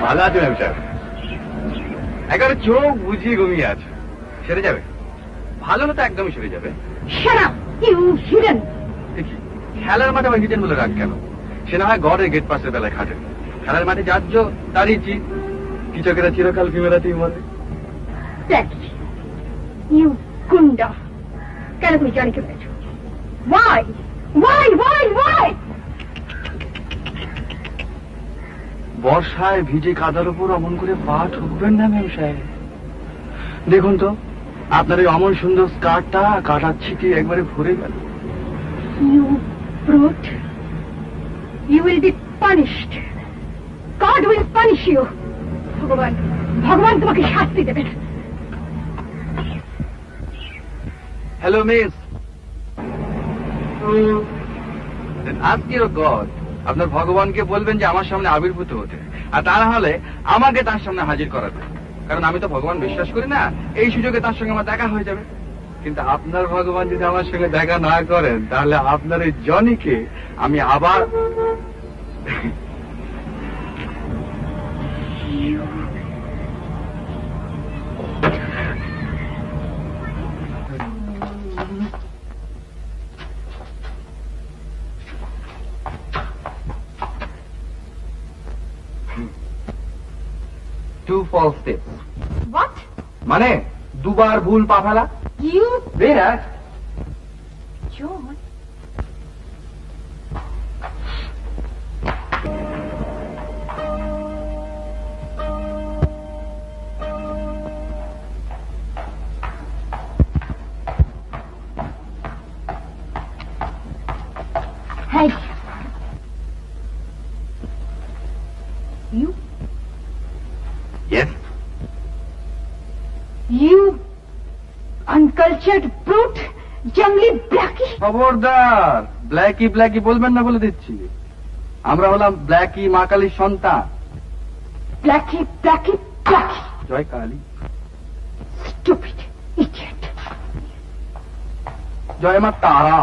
ভালো আছে ম্যাম সাহেব একেবারে চোখ বুঝিয়ে ঘুমিয়ে আছে সেরে যাবে ভালো তো একদমই সেরে যাবে খেলার মাঠে আমার হিটেন বলে রাখ কেন সে না হয় গড়ের গেট পাশের বেলায় খাটে খেলার মাঠে যাচ্ছ তারই চিত কৃষকেরা চিরকাল ফিমেরাতেই মরে. কেন তুমি মেরেছো Why? Why? Why? Why? বর্ষায় ভিজে কাদার উপর অমন করে পা ঠুকবেন না ম্যাম সাহেব দেখুন তো আপনার এই অমন সুন্দর স্কার্টটা কাটার ছিটি একবারে ভরে গেল You brute. You will be punished. God will punish you. ভগবান ভগবান তোমাকে শাস্তি দেবেন হ্যালো মিস আজকে গড আপনার ভগবানকে বলবেন যে আমার সামনে আবির্ভূত হতে। আর তা না হলে আমাকে তার সামনে হাজির করাতে। কারণ আমি তো ভগবান বিশ্বাস করি না, এই সুযোগে তার সঙ্গে আমার দেখা হয়ে যাবে। কিন্তু আপনার ভগবান যদি আমার সঙ্গে দেখা না করেন, তাহলে আপনার এই জনিকে আমি আবার টু ফল স্টেপস What? মানে দুবার ভুল পা ফেলা You, বেরা John? Yes you uncultured brute, jungly blackie. খবরদার ব্ল্যাকি ব্ল্যাকি বলবেন না বলে দিচ্ছি আমরা হলাম ব্ল্যাকি মা কালীর সন্তান Blackie, blackie, blackie. জয় কালী Stupid idiot. জয় মা তারা